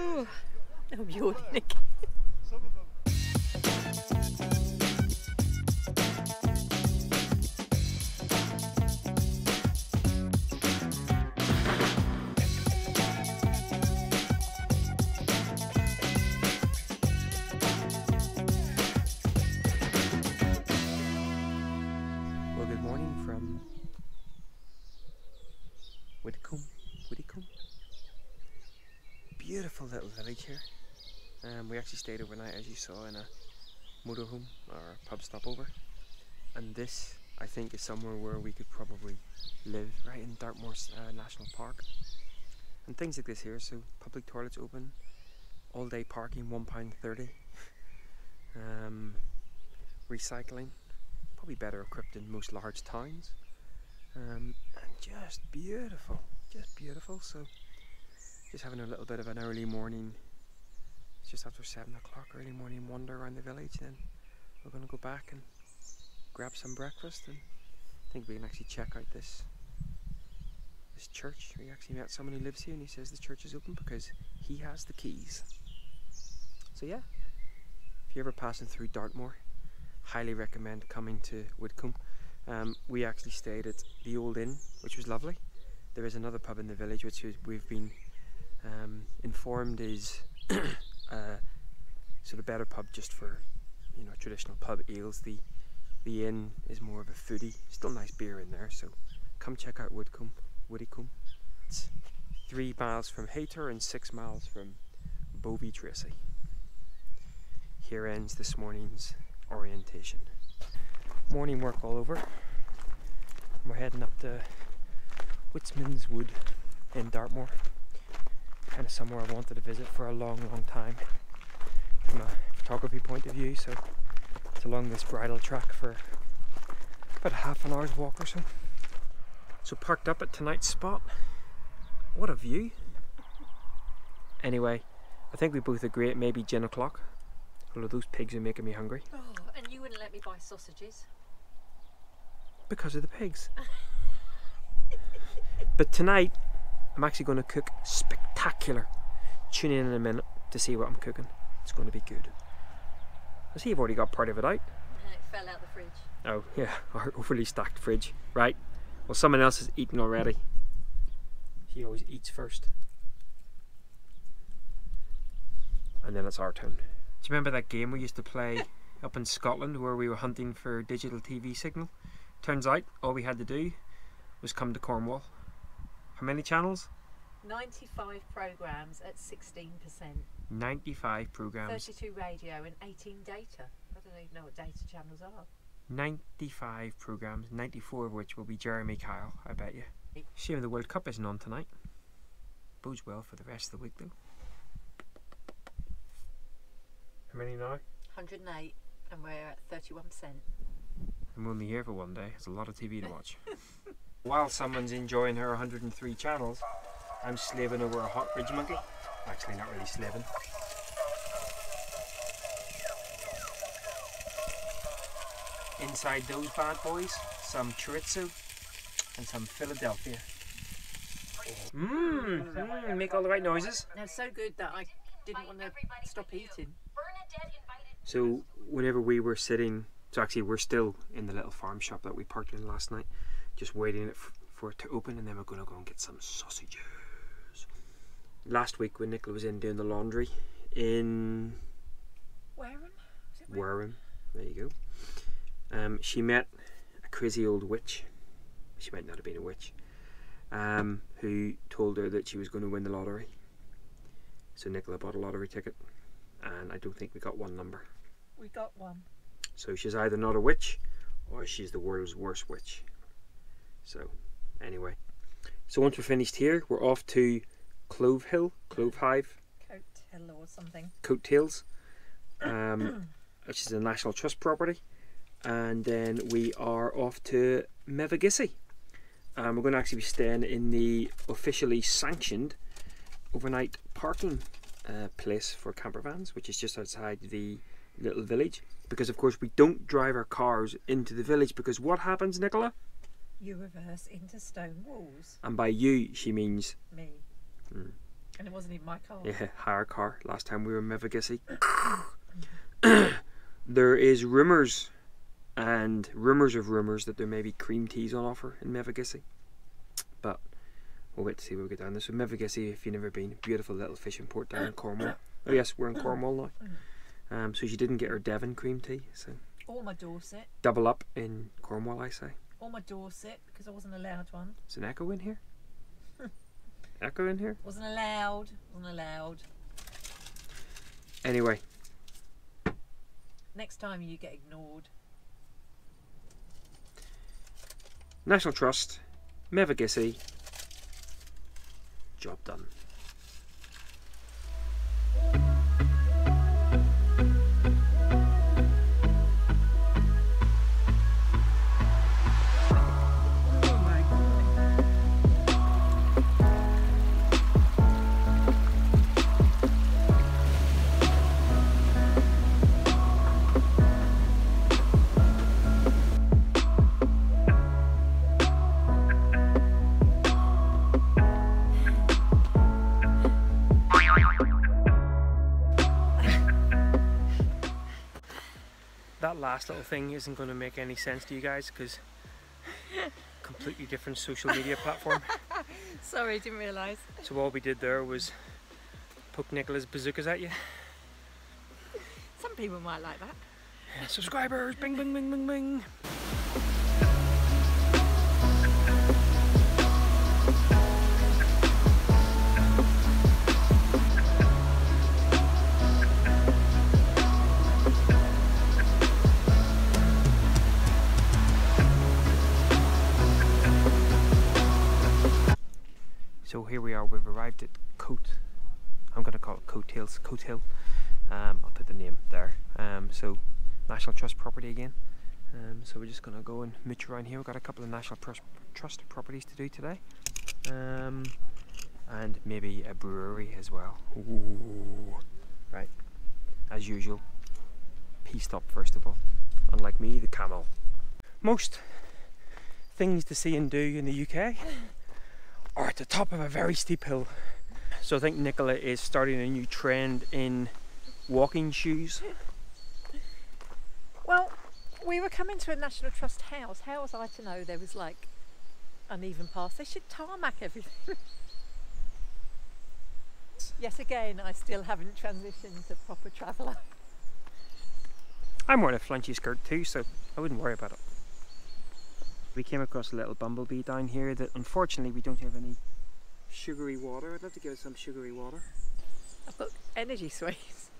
Oh, I'm yawning again. Well, good morning from. Whitcomb. Beautiful little village here. Um, we actually stayed overnight, as you saw, in a motorhome or pub stopover. And this, I think, is somewhere where we could probably live, right in Dartmoor uh, National Park. And things like this here. So public toilets open, all day parking, one pound thirty. Um, recycling probably better equipped in most large towns. Um, and just beautiful, just beautiful. So, just having a little bit of an early morning, it's just after seven o'clock, early morning wander around the village. Then we're going to go back and grab some breakfast, and I think we can actually check out this this church. We actually met someone who lives here, and he says the church is open because he has the keys. So yeah, if you're ever passing through Dartmoor highly recommend coming to Woodcombe. Um, we actually stayed at the Old Inn, which was lovely. There is another pub in the village which we've been um, informed is a sort of better pub just for you know traditional pub ales. The the inn is more of a foodie. Still nice beer in there, so come check out Woodcombe. Woodicombe. It's three miles from Haytor and six miles from Bovey Tracey. Here ends this morning's orientation. Morning work all over. We're heading up to Wistman's Wood in Dartmoor. Kind of somewhere I wanted to visit for a long, long time from a photography point of view. So it's along this bridle track for about half an hour's walk or so. So parked up at tonight's spot. What a view! Anyway, I think we both agree it may be gin o'clock. Although those pigs are making me hungry. Oh, and you wouldn't let me buy sausages. because of the pigs. but tonight, I'm actually going to cook spectacular. Tune in in a minute to see what I'm cooking. It's going to be good. I see you've already got part of it out. It fell out the fridge. Oh, yeah, our overly stacked fridge. Right. Well, someone else has eaten already. He always eats first. And then it's our turn. Do you remember that game we used to play up in Scotland where we were hunting for digital TV signal? Turns out all we had to do was come to Cornwall. How many channels? 95 programmes at 16%. 95 programmes. 32 radio and 18 data. I don't even know what data channels are. 95 programmes, 94 of which will be Jeremy Kyle, I bet you. Shame the World Cup isn't on tonight. Bodes well for the rest of the week though. How many now? 108 and we're at 31%. I'm only here for one day. It's a lot of TV to watch. While someone's enjoying her 103 channels, I'm slaving over a hot ridge monkey. Actually, not really slaving. Inside those bad boys, some chorizo and some Philadelphia. Mmm, mm, make all the right noises. They're so good that I didn't want to stop eating. So whenever we were sitting, so actually we're still in the little farm shop that we parked in last night, just waiting f- for it to open, and then we're going to go and get some sausages. Last week when Nicola was in doing the laundry in Wareham? Wareham? Wareham, there you go, um, she met a crazy old witch. She might not have been a witch, um, who told her that she was going to win the lottery. So Nicola bought a lottery ticket, and I don't think we got one number. We got one. So she's either not a witch or she's the world's worst witch. So, anyway. So once we're finished here, we're off to Clove Hill, Clove Hive, Coat Hill or something. Coattails, um, which is a National Trust property. And then we are off to Mevagissey. Um, we're going to actually be staying in the officially sanctioned overnight parking uh, place for camper vans, which is just outside the little village. Because, of course, we don't drive our cars into the village because what happens, Nicola? You reverse into stone walls. And by you, she means Me. Mm. And it wasn't even my car. Yeah, hire car. Last time we were in Mevagissey. there is rumours and rumours of rumours that there may be cream teas on offer in Mevagissey. But we'll wait to see when we get down there. So Mevagissey, if you've never been, beautiful little fishing port down in Cornwall. Oh yes, we're in mm. Cornwall now. Mm. Um, so she didn't get her Devon cream tea. So Or my Dorset. double up in Cornwall, I say. Or my Dorset, because I wasn't allowed one. Is an echo in here? echo in here? Wasn't allowed. Wasn't allowed. Anyway, Next time you get ignored. National Trust, Mevagissey. Job done. Last little thing isn't going to make any sense to you guys because completely different social media platform. Sorry, didn't realise. So all we did there was poke Nicola's bazookas at you. Some people might like that. Yeah, Subscribers, bing, bing, bing, bing, bing. So here we are, we've arrived at Coat. I'm going to call it Coat Hills, Coat Hill. Um, I'll put the name there. Um, so National Trust property again. Um, so we're just going to go and mooch around here. We've got a couple of National Trust, properties to do today. Um, and maybe a brewery as well. Ooh. Right, as usual. Pea stop first of all. Unlike me, the camel. Most things to see and do in the UK are at the top of a very steep hill. So I think Nicola is starting a new trend in walking shoes. Well, we were coming to a National Trust house. How was I to know there was like uneven paths? They should tarmac everything. Yet again, I still haven't transitioned to proper traveller. I'm wearing a flunchy skirt too, so I wouldn't worry about it. We came across a little bumblebee down here that unfortunately we don't have any sugary water. I'd love to give us some sugary water. I've got energy sweets.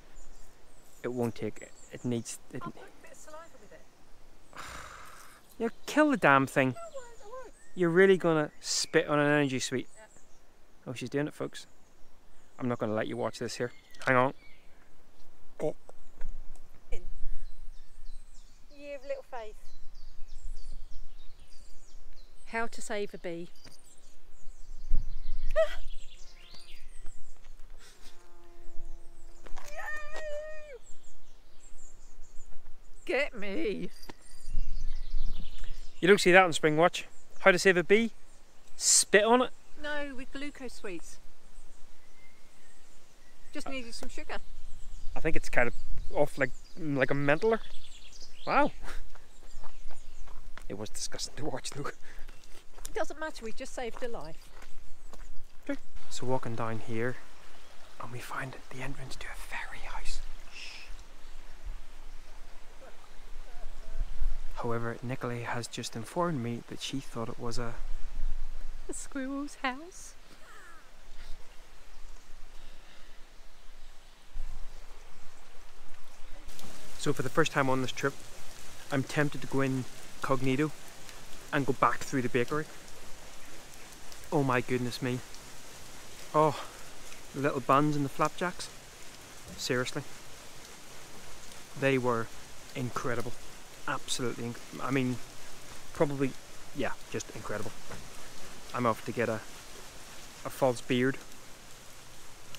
It won't take it. It needs. It, I'll put a bit of saliva with it. you kill the damn thing. No, I won't, I won't. You're really gonna spit on an energy sweet. Oh, she's doing it, folks. I'm not gonna let you watch this here. Hang on. You little face. How to save a bee. Get me. You don't see that on Spring Watch. How to save a bee? Spit on it. No, with glucose sweets. Just uh, needed some sugar. I think it's kind of off like mm, like a mentaler. Wow. It was disgusting to watch though. It doesn't matter, we just saved a life. So walking down here, and we find the entrance to a fairy house. Shh. However, Nicola has just informed me that she thought it was a A squirrel's house. So for the first time on this trip, I'm tempted to go in cognito and go back through the bakery. Oh my goodness me. Oh, the little buns and the flapjacks. Seriously. They were incredible. Absolutely. Inc- I mean, probably, yeah, just incredible. I'm off to get a, a false beard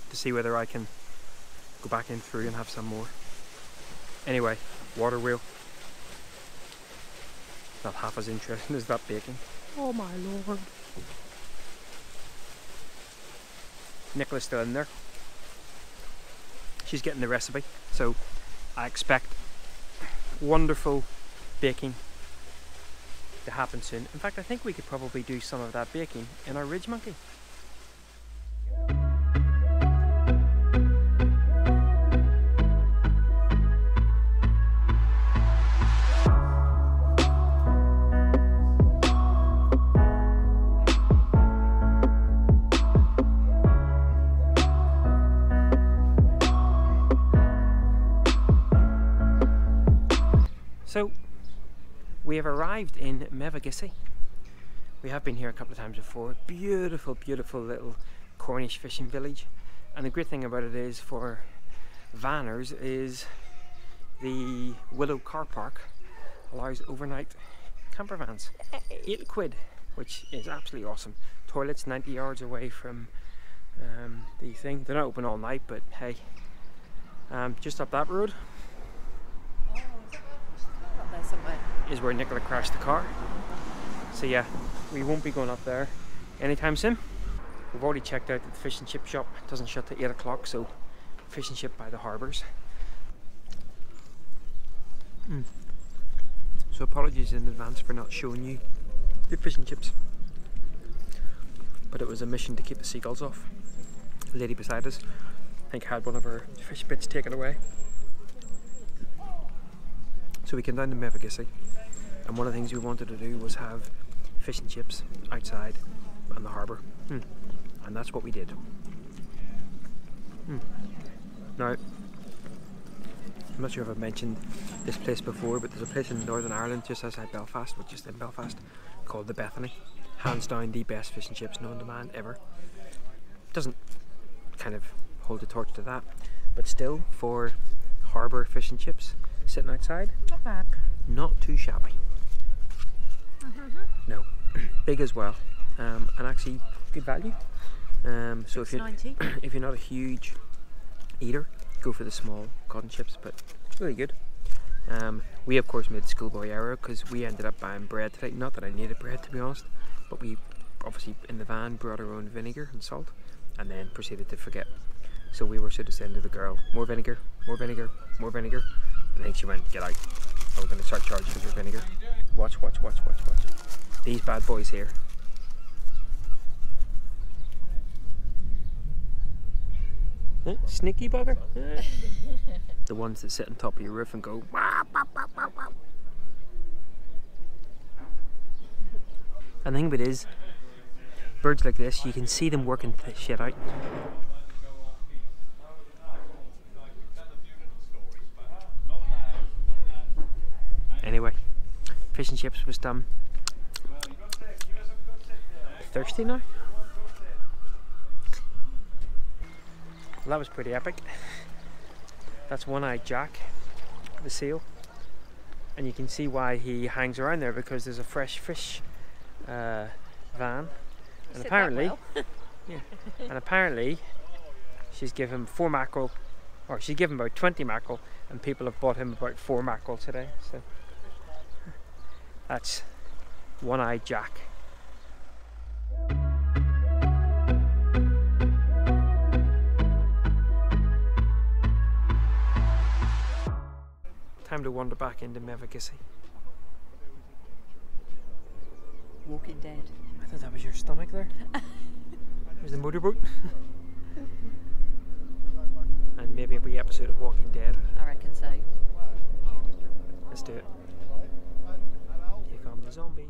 to see whether I can go back in through and have some more. Anyway, water wheel. Not half as interesting as that baking. Oh my lord. Nicola's still in there. She's getting the recipe, so I expect wonderful baking to happen soon. In fact, I think we could probably do some of that baking in our Ridge Monkey. We have arrived in Mevagissey. We have been here a couple of times before. Beautiful, beautiful little Cornish fishing village. And the great thing about it is for vanners is the Willow Car Park allows overnight camper vans. Eight quid, which is absolutely awesome. Toilets 90 yards away from um, the thing. They're not open all night, but hey, um, just up that road Up there somewhere. Is where Nicola crashed the car. So yeah, we won't be going up there anytime soon. We've already checked out that the fish and chip shop doesn't shut till 8 o'clock, so fish and chip by the harbours. Mm. So apologies in advance for not showing you the fish and chips. But it was a mission to keep the seagulls off. The lady beside us, I think, had one of her fish bits taken away. So we came down to Mevagissey, and one of the things we wanted to do was have fish and chips outside on the harbour. Hmm. And that's what we did. Hmm. Now, I'm not sure if I've mentioned this place before, but there's a place in Northern Ireland just outside Belfast, which is in Belfast, called the Bethany. Hands down the best fish and chips known to man ever. Doesn't kind of hold the torch to that, but still, for harbour fish and chips sitting outside, Not bad. not too shabby. No, big as well, um, and actually good value. Um, so if you 90. if you're not a huge eater, go for the small cotton chips, but really good. Um, we of course made schoolboy error because we ended up buying bread today. Not that I needed bread to be honest, but we obviously in the van brought our own vinegar and salt, and then proceeded to forget. So we were sort of saying to the girl, "More vinegar, more vinegar, more vinegar." I think she went, "Get out! I was going to start charging for your vinegar." Watch, watch, watch, watch, watch. These bad boys here. Eh, Sneaky bugger. The ones that sit on top of your roof and go. "Wah, wah, wah, wah, wah." And the thing of it is, birds like this, you can see them working th- shit out. Fish and chips was done. Thirsty now? Well, that was pretty epic. That's one-eyed Jack, the seal, and you can see why he hangs around there because there's a fresh fish uh, van, and apparently, well. and apparently, she's given four mackerel, or she's given about 20 mackerel, and people have bought him about four mackerel today. So that's One-Eyed Jack. Time to wander back into Mevagissey. Walking Dead. I thought that was your stomach there. There's the motorboat. and maybe every episode of Walking Dead. I reckon so. Let's do it zombies.